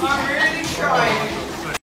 All right.